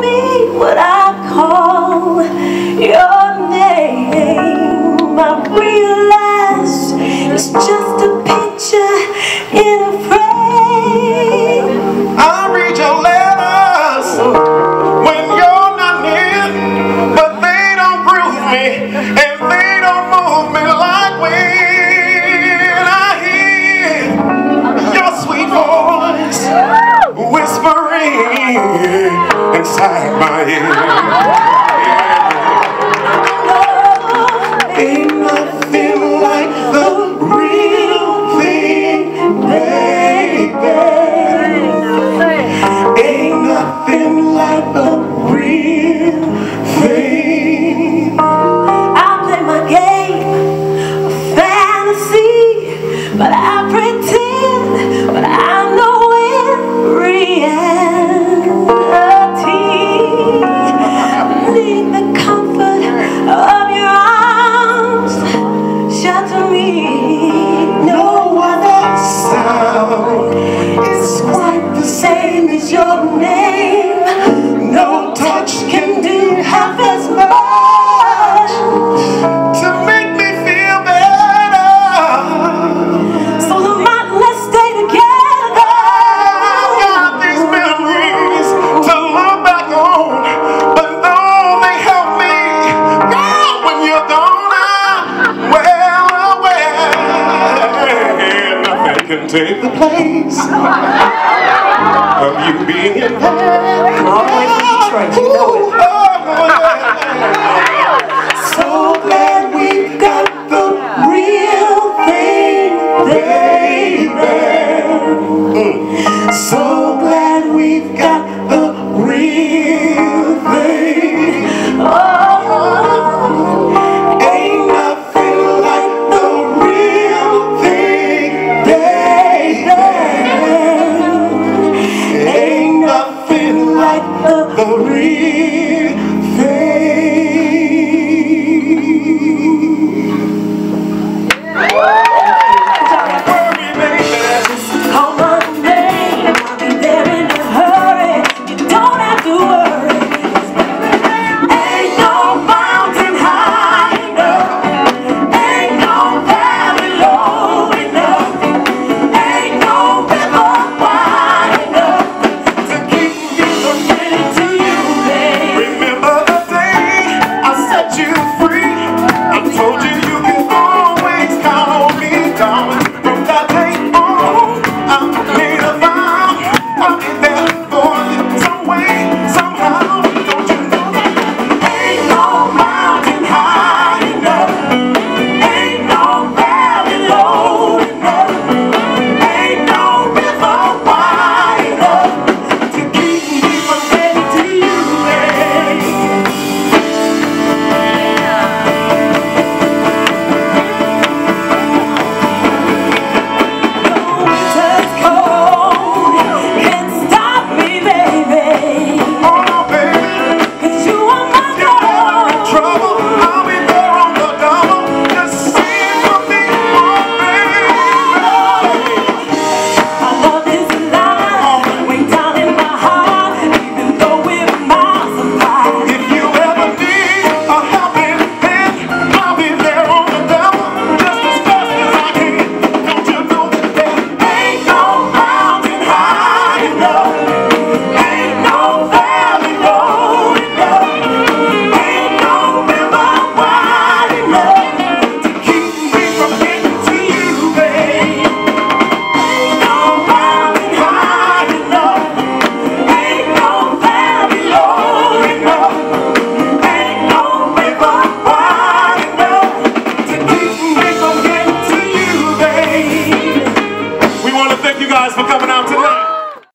me what I call your name. I realize it's just no other sound. It's quite the same as your name. take the place of you being in heaven. All the way from Detroit, you know it. So glad we got the real thing, baby. Mm. So Oh. the